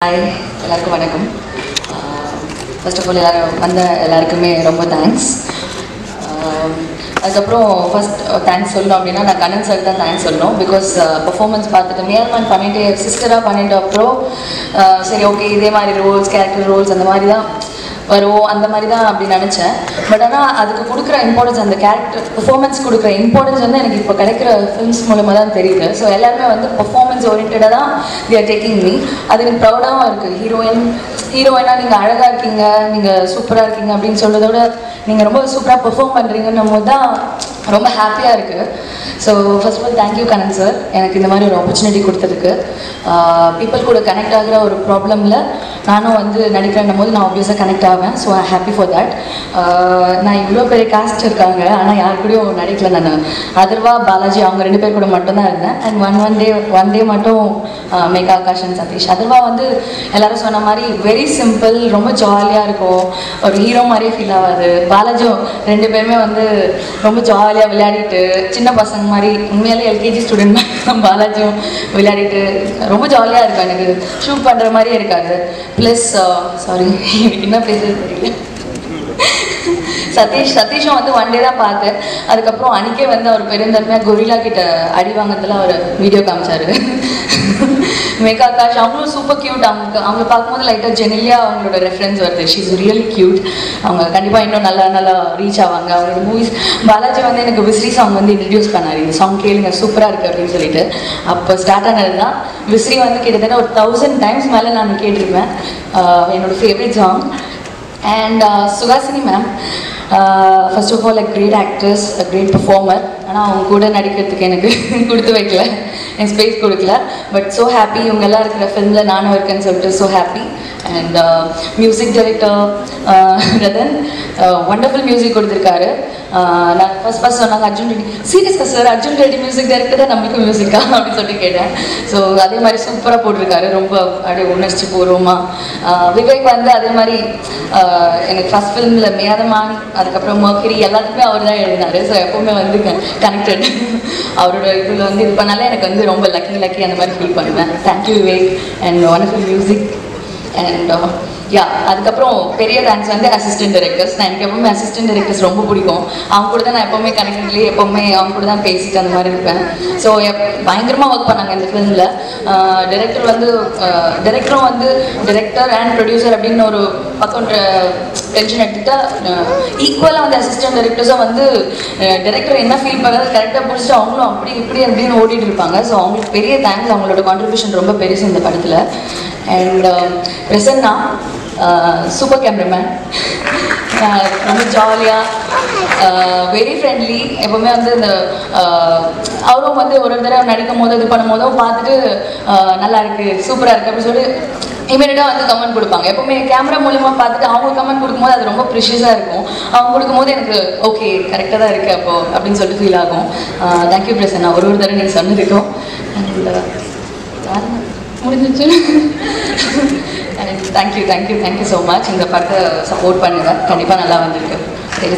Hi எல்லாருக்கும் வணக்கம். First of all எல்லோரும் வந்த எல்லாருக்குமே ரொம்ப தேங்க்ஸ் அதுக்கப்புறம் ஃபர்ஸ்ட் தேங்க்ஸ் சொல்லணும் அப்படின்னா நான் கண்ணன் சார் தான் தேங்க்ஸ் சொல்லணும். பிகாஸ் பர்ஃபார்மன்ஸ் பார்த்துட்டு மேல்மன் பண்ணிட்டு சிஸ்டராக பண்ணிட்டு அப்புறம் சரி ஓகே இதே மாதிரி ரோல்ஸ் கேரக்டர் ரோல்ஸ் அந்த மாதிரி தான் வரும் அந்த மாதிரி தான் அப்படி நினச்சேன். பட் ஆனால் அதுக்கு கொடுக்குற இம்பார்ட்டன்ஸ் அந்த கேரக்டர் பெர்ஃபார்மன்ஸ் கொடுக்குற இம்பார்ட்டன்ஸ் வந்து எனக்கு இப்போ கிடைக்கிற ஃபிலிம்ஸ் மூலமாக தான் தெரியுது. ஸோ எல்லாருமே வந்து பெர்ஃபார்மன்ஸ் ஓரியன்டாக தான் தி ஆர் டேக்கிங் மீ அது எனக்கு ப்ரௌடாகவும் இருக்குது ஹீரோயின் ஹீரோயினாக நீங்கள் அழகாக இருக்கீங்க நீங்கள் சூப்பராக இருக்கீங்க அப்படின்னு சொல்றதோட நீங்கள் ரொம்ப சூப்பராக பெர்ஃபார்ம் பண்ணுறீங்கன்னும் போது தான் ரொம்ப ஹாப்பியாக இருக்குது so first of all thank you Kannan sir எனக்கு இந்த மாதிரி ஒரு ஆப்பர்ச்சுனிட்டி கொடுத்ததுக்கு. பீப்புள் கூட கனெக்ட் ஆகிற ஒரு ப்ராப்ளமில் நானும் வந்து நடிக்கிறேன்னும் போது நான் ஆப்வியஸாக கனெக்ட் ஆவேன். So I happy for that நான் இவ்வளோ பெரிய காஸ்ட் இருக்காங்க. ஆனால் யார் கூடயும் நடிக்கல நான். அதர்வா பாலாஜி அவங்க ரெண்டு பேர் கூட மட்டும்தான் இருந்தேன். And one one day one day மட்டும் மேகா ஆகாஷ் அண்ட் சதீஷ் அதர்வா வந்து எல்லாரும் சொன்ன மாதிரி வெரி சிம்பிள் ரொம்ப ஜாலியாக இருக்கும். ஒரு ஹீரோ மாதிரியே ஃபீல் ஆகாது. பாலாஜியும் ரெண்டு பேருமே வந்து ரொம்ப ஜாலியாக விளையாடிட்டு சின்ன பசங்க மாதிரி உண்மையாலே எல்கேஜி ஸ்டூடெண்ட் மாதிரி பாலாஜியும் விளையாடிட்டு ரொம்ப ஜாலியாக இருக்கும் எனக்கு. ஷூட் பண்ணுற மாதிரியே இருக்காது ப்ளஸ் சாரி uh, எனக்கு என்ன பேசுறது தெரியல. சதீஷ் சதீஷும் வந்து ஒன் டே தான் பார்த்தேன். அதுக்கப்புறம் அன்றைக்கே வந்து அவர் பெருந்தன்மையாக கொரிலா கிட்ட அடி வாங்கறதுல அவர் வீடியோ காமிச்சாரு. மேகா ஆகாஷ் அவங்களும் சூப்பர் கியூட் அவங்க அவங்க பார்க்கும்போது லைட்டாக ஜெனிலியா அவங்களோட ரெஃபரன்ஸ் வருது. ஷீஸ் ரியலி க்யூட் அவங்க கண்டிப்பாக இன்னும் நல்லா நல்லா ரீச் ஆவாங்க அவங்களோட மூவிஸ் பாலாஜி வந்து எனக்கு விஸ்ரி சாங் வந்து இன்ட்ரடியூஸ் பண்ணார். இந்த சாங் கேளுங்க சூப்பராக இருக்குது அப்படின்னு சொல்லிட்டு. அப்போ ஸ்டார்ட் ஆனது தான். விஸ்ரி வந்து கிட்டத்தட்ட ஒரு தௌசண்ட் டைம்ஸ் மேலே நான் கேட்டிருப்பேன். என்னோட favourite song and Suhasini ma'am first of all a great actress a great performer ஆனால் அவங்க கூட நடிக்கிறதுக்கு எனக்கு கொடுத்து வைக்கல. என் ஸ்பேஸ் கொடுக்கல. பட் ஸோ ஹாப்பி இவங்க எல்லாம் இருக்கிற ஃபிலிமில் நானும் இருக்கேன்னு சொல்லிட்டு so happy and music director Rathan wonderful music கொடுத்துருக்காரு. நான் ஃபர்ஸ்ட் ஃபஸ்ட் சொன்னாங்க Arjun Reddy சீரியஸ்க்கா sir Arjun Reddy music director தான் நம்மளுக்கு மியூசிக்கா அப்படின்னு சொல்லிட்டு கேட்டேன். ஸோ அதே மாதிரி சூப்பராக போட்டிருக்காரு. ரொம்ப அப்படியே உணர்ச்சி பூர்வமாக uh, விவேக் வந்து அதே மாதிரி uh, எனக்கு ஃபஸ்ட் ஃபிலிமில் மேதமான் அதுக்கப்புறம் மர்க்கரி எல்லாத்துக்குமே அவர் தான் எழுதினார். ஸோ எப்போவுமே வந்து கனெக்டட் அவரோட இதில் வந்து இது பண்ணாலே எனக்கு வந்து ரொம்ப லக்கி லக்கி அந்த மாதிரி ஃபீல் பண்ணுவேன். Thank you Vivek and one of music and yeah uh, அதுக்கப்புறம் பெரிய தேங்க்ஸ் வந்து அசிஸ்டன்ட் டைரக்டர்ஸ் நான் எனக்கு எப்பவுமே அசிஸ்டன்ட் டைரக்டர்ஸ் ரொம்ப பிடிக்கும். அவங்க கூட தான் நான் எப்பவுமே கனெக்ட்லேயே எப்பவுமே அவங்க கூட தான் பேசிட்டு அந்த மாதிரி இருப்பேன். ஸோ எப் பயங்கரமாக ஒர்க் பண்ணாங்க இந்த ஃபிலிமில் டைரக்டர் வந்து டைரக்டரும் வந்து டைரக்டர் அண்ட் ப்ரொடியூசர் அப்படின்னு ஒரு பக்கம் டென்ஷன் எடுத்துக்கிட்டா ஈக்குவலாக வந்து அசிஸ்டன்ட் டைரக்டர்ஸும் வந்து டைரக்டர் என்ன ஃபீல் பண்ணுறது கரெக்டாக பிடிச்சிட்டு அவங்களும் அப்படி இப்படி அப்படின்னு ஓடிட்டு இருப்பாங்க. ஸோ அவங்களுக்கு பெரிய தேங்க்ஸ் அவங்களோட கான்ட்ரிபியூஷன் ரொம்ப பெருசு இந்த படத்தில். அண்ட் பிரசன்னா சூப்பர் கேமராமேன் ரொம்ப ஜாலியாக வெரி ஃப்ரெண்ட்லி எப்போவுமே வந்து இந்த uh, அவரும் வந்து ஒரு ஒரு தடவை நடிக்கும் போது இது பண்ணும் போதும் பார்த்துட்டு uh, நல்லா இருக்குது சூப்பராக இருக்குது அப்படின்னு சொல்லி இமீடியட்டாக வந்து கமெண்ட் கொடுப்பாங்க. எப்பவுமே கேமரா மூலியமாக பார்த்துட்டு அவங்க கமெண்ட் கொடுக்கும்போது அது ரொம்ப ப்ரிஷியஸாக இருக்கும். அவங்க கொடுக்கும்போது எனக்கு ஓகே கரெக்டாக தான் இருக்குது அப்போ அப்படின்னு சொல்லிட்டு ஃபீல் ஆகும். Uh, தேங்க்யூ பிரசன்னா ஒரு ஒரு தடவை நீங்கள் சொன்னதுக்கும். அண்ட் முடிஞ்சிச்சு thank you thank you thank you so much இந்த படத்தை சப்போர்ட் பண்ணுங்க. கண்டிப்பாக நல்லா வந்திருக்கு. சரி